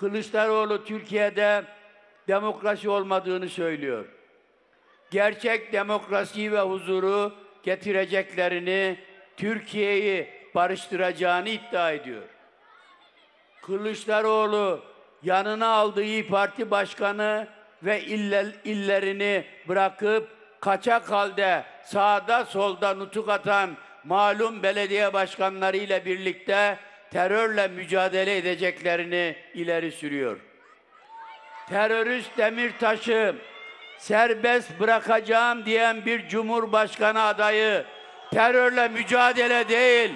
Kılıçdaroğlu Türkiye'de demokrasi olmadığını söylüyor. Gerçek demokrasi ve huzuru getireceklerini, Türkiye'yi barıştıracağını iddia ediyor. Kılıçdaroğlu yanına aldığı İYİ Parti Başkanı ve iller, illerini bırakıp kaçak halde sağda solda nutuk atan malum belediye başkanları ile birlikte terörle mücadele edeceklerini ileri sürüyor. Terörist Demirtaş'ı serbest bırakacağım diyen bir cumhurbaşkanı adayı terörle mücadele değil,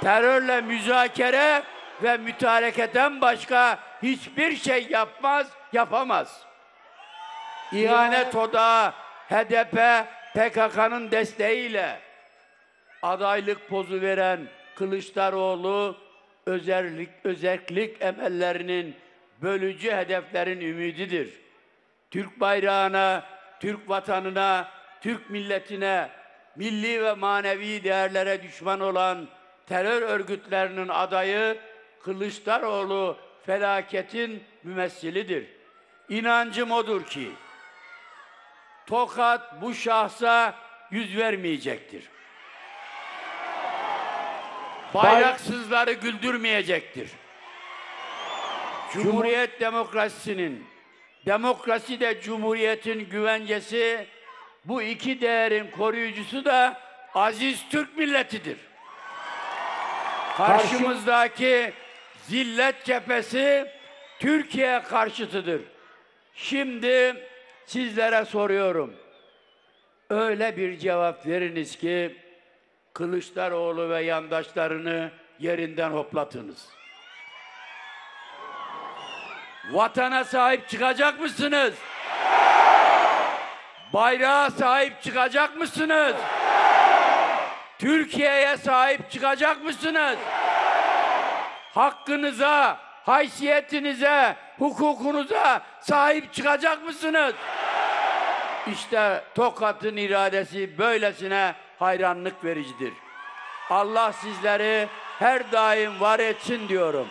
terörle müzakere ve mütareketen başka hiçbir şey yapmaz, yapamaz. İhanet odağı HDP PKK'nın desteğiyle adaylık pozu veren Kılıçdaroğlu özellik, özellik emellerinin bölücü hedeflerin ümididir. Türk bayrağına, Türk vatanına, Türk milletine, milli ve manevi değerlere düşman olan terör örgütlerinin adayı Kılıçdaroğlu felaketin mümessilidir. İnancım odur ki Tokat bu şahsa yüz vermeyecektir. Bayraksızları güldürmeyecektir. Cumhuriyet demokrasisinin, demokrasi de cumhuriyetin güvencesi, bu iki değerin koruyucusu da aziz Türk milletidir. Karşımızdaki zillet cephesi Türkiye karşıtıdır. Şimdi sizlere soruyorum. Öyle bir cevap veriniz ki Kılıçdaroğlu ve yandaşlarını yerinden hoplatınız. Vatana sahip çıkacak mısınız? Bayrağa sahip çıkacak mısınız? Türkiye'ye sahip çıkacak mısınız? Hakkınıza, haysiyetinize, hukukunuza sahip çıkacak mısınız? İşte Tokat'ın iradesi böylesine hayranlık vericidir. Allah sizleri her daim var etsin diyorum.